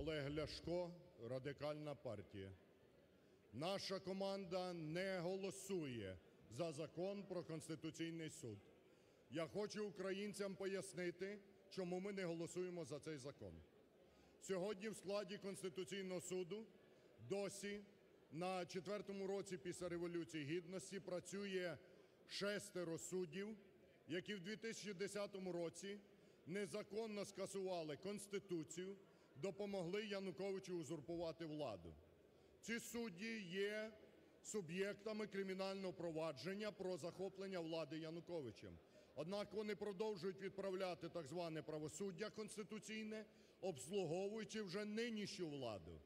Олег Ляшко, Радикальна партія. Наша команда не голосує за Закон про Конституційний Суд. Я хочу українцям пояснити, чому ми не голосуємо за цей закон. Сьогодні в складі Конституційного Суду досі на четвертому році після Революції Гідності працює шестеро суддів, які в 2010 році незаконно скасували Конституцію, допомогли Януковичу узурпувати владу. Ці судді є суб'єктами кримінального провадження про захоплення влади Януковичем. Однак вони продовжують відправляти так зване правосуддя конституційне, обслуговуючи вже нинішню владу.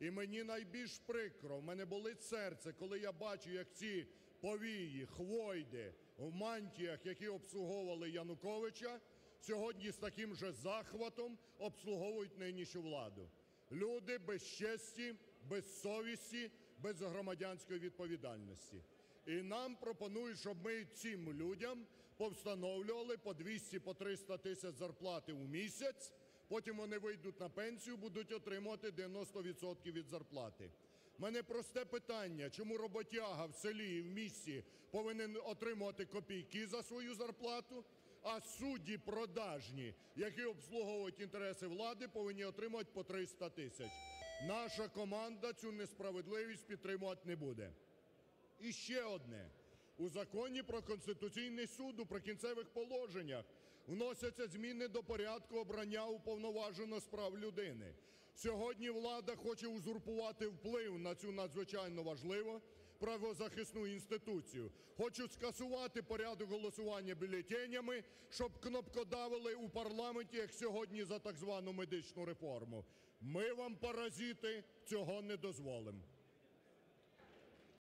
І мені найбільш прикро, в мене болить серце, коли я бачу, як ці повії, хвойди в мантіях, які обслуговували Януковича, сьогодні з таким же захватом обслуговують нинішню владу. Люди без честі, без совісті, без громадянської відповідальності. І нам пропонують, щоб ми цим людям повстановлювали по 200, по 300 тисяч зарплати у місяць, потім вони вийдуть на пенсію, будуть отримувати 90% від зарплати. У мене просте питання, чому роботяга в селі і в місті повинен отримувати копійки за свою зарплату, а судді продажні, які обслуговують інтереси влади, повинні отримувати по 300 тисяч. Наша команда цю несправедливість підтримувати не буде. І ще одне. У Законі про Конституційний суд у прикінцевих положеннях вносяться зміни до порядку обрання уповноваженого з прав людини. Сьогодні влада хоче узурпувати вплив на цю надзвичайно важливу правозахисну інституцію. Хочуть скасувати порядок голосування бюлетенями, щоб кнопкодавили у парламенті, як сьогодні за так звану медичну реформу. Ми вам, паразити, цього не дозволимо.